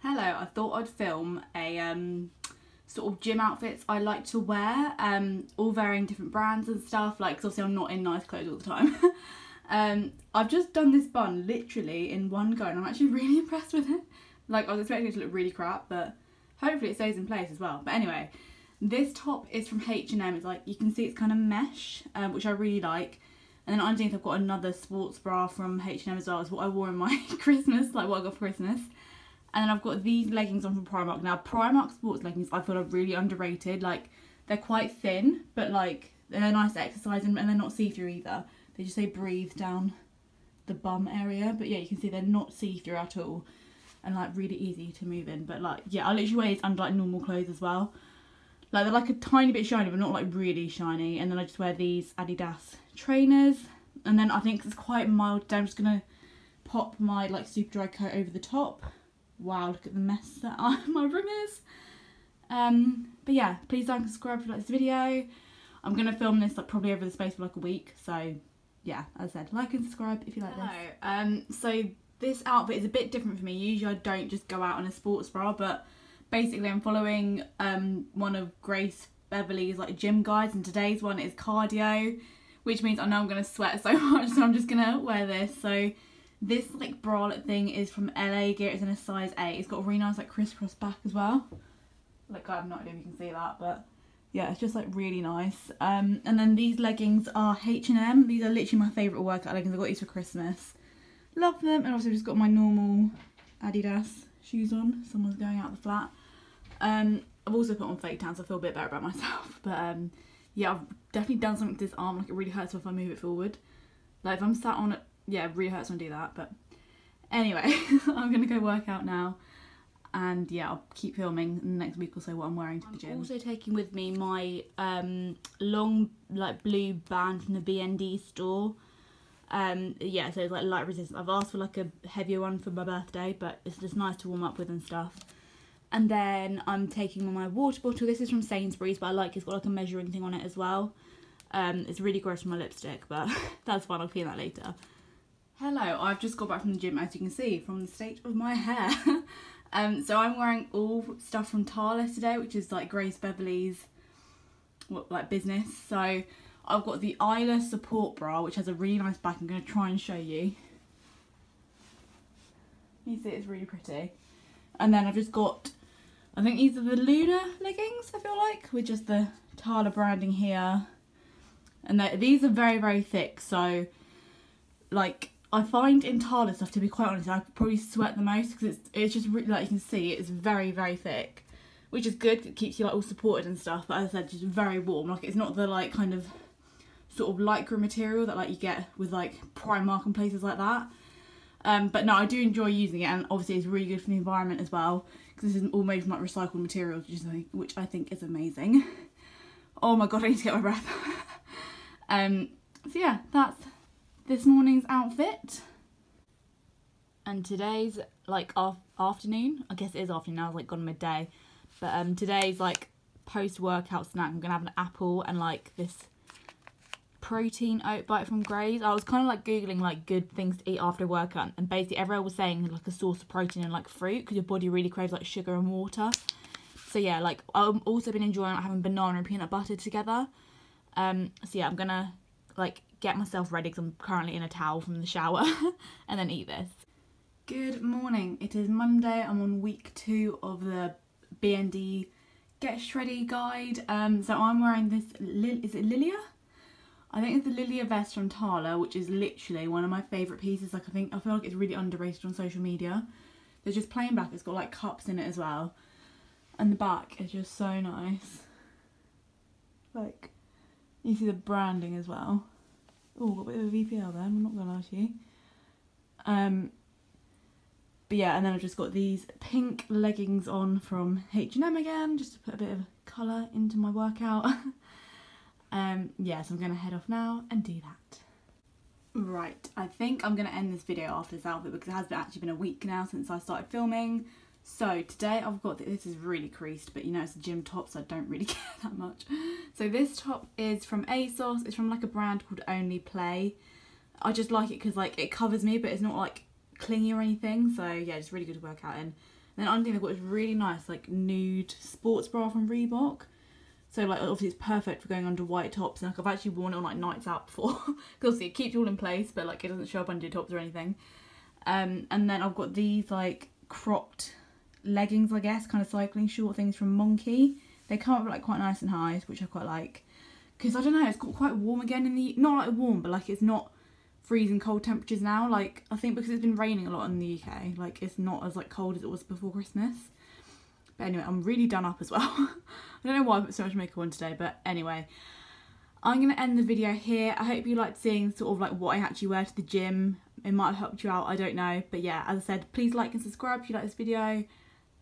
Hello, I thought I'd film a um, sort of gym outfits I like to wear, um, all varying different brands and stuff, like, obviously I'm not in nice clothes all the time. um, I've just done this bun literally in one go and I'm actually really impressed with it. Like, I was expecting it to look really crap, but hopefully it stays in place as well. But anyway, this top is from H&M, it's like, you can see it's kind of mesh, um, which I really like. And then underneath I've got another sports bra from H&M as well. It's what I wore in my Christmas, like what I got for Christmas. And then I've got these leggings on from Primark. Now, Primark sports leggings I feel are really underrated. Like, they're quite thin, but like, they're nice to exercise and, and they're not see-through either. They just say breathe down the bum area. But yeah, you can see they're not see-through at all. And like, really easy to move in. But like, yeah, I literally wear these under like normal clothes as well. Like, they're like a tiny bit shiny, but not like really shiny. And then I just wear these Adidas trainers. And then I think it's quite mild. I'm just going to pop my like Superdry coat over the top wow, look at the mess that my room is. Um, but yeah, please like and subscribe if you like this video. I'm going to film this like probably over the space of like a week. So yeah, as I said, like and subscribe if you like Hello. this. Um, so this outfit is a bit different for me. Usually I don't just go out in a sports bra, but basically I'm following um, one of Grace Beverley's like gym guides and today's one is cardio, which means I know I'm going to sweat so much, so I'm just going to wear this. So this like bralette thing is from LA Gear. It's in a size 8. It's got a really nice like crisscross back as well. Like I have no idea if you can see that, but yeah, it's just like really nice. Um, and then these leggings are H&M. These are literally my favourite workout leggings. I got these for Christmas. Love them. And also just got my normal Adidas shoes on. Someone's going out the flat. Um, I've also put on fake tan so I feel a bit better about myself. But um, yeah, I've definitely done something to this arm. Like it really hurts if I move it forward. Like if I'm sat on it yeah, it really hurts when I do that. But anyway, I'm going to go work out now. And yeah, I'll keep filming next week or so what I'm wearing to the gym. I'm also taking with me my um, long like blue band from the BND store. Um, yeah, so it's like light resistant. I've asked for like a heavier one for my birthday, but it's just nice to warm up with and stuff. And then I'm taking my water bottle. This is from Sainsbury's, but I like it's got like a measuring thing on it as well. Um, it's really gross for my lipstick, but that's fine. I'll clean that later. Hello, I've just got back from the gym as you can see from the state of my hair. um, so I'm wearing all stuff from Tala today, which is like Grace Beverley's what, like business. So I've got the Isla support bra, which has a really nice back. I'm going to try and show you. You see it's really pretty. And then I've just got, I think these are the Luna leggings, I feel like, with just the Tala branding here. And these are very, very thick. So like I find in Tala stuff, to be quite honest, I probably sweat the most because it's it's just like you can see, it's very very thick, which is good. It keeps you like all supported and stuff. But as I said, just very warm. Like it's not the like kind of sort of lycra material that like you get with like Primark and places like that. Um, but no, I do enjoy using it, and obviously it's really good for the environment as well because this is all made from like recycled materials, which is like, which I think is amazing. oh my god, I need to get my breath. um, so yeah, that's this morning's outfit. And today's like afternoon. I guess it is afternoon now, it's like gone midday. But um today's like post workout snack. I'm gonna have an apple and like this protein oat bite from Graze. I was kind of like googling like good things to eat after workout, and basically everyone was saying like a source of protein and like fruit because your body really craves like sugar and water. So yeah, like I've also been enjoying like, having banana and peanut butter together. Um, so yeah, I'm gonna like get myself ready because I'm currently in a towel from the shower and then eat this. Good morning. It is Monday. I'm on week two of the BND Get Ready guide. Um, so I'm wearing this, is it Lilia? I think it's the Lilia vest from Tala, which is literally one of my favourite pieces. Like I think, I feel like it's really underrated on social media. It's just plain black. It's got like cups in it as well. And the back is just so nice. Like, you see the branding as well. Oh, got a bit of a VPL then, I'm not gonna lie to you. Um, but yeah, and then I've just got these pink leggings on from H&M again, just to put a bit of colour into my workout. um, yeah, so I'm to head off now and do that. Right, I think I'm going to end this video after this outfit because it has actually been a week now since I started filming. So today I've got, this is really creased, but you know it's a gym top so I don't really care that much. So this top is from ASOS, it's from like a brand called Only Play. I just like it because like it covers me but it's not like clingy or anything, so yeah, it's really good to work out in. then underneath I've got this really nice like nude sports bra from Reebok. So like obviously it's perfect for going under white tops and like I've actually worn it on like nights out before because obviously it keeps you all in place but like it doesn't show up under your tops or anything. Um, and then I've got these like cropped leggings I guess kind of cycling short things from Monki. They come up like quite nice and high which I quite like because I don't know it's got quite warm again in the not like warm but like it's not freezing cold temperatures now like I think because it's been raining a lot in the UK like it's not as like cold as it was before Christmas. But anyway, I'm really done up as well. I don't know why I put so much makeup on today, but anyway. I'm going to end the video here. I hope you liked seeing sort of like what I actually wear to the gym. It might have helped you out, I don't know. But yeah, as I said, please like and subscribe if you like this video.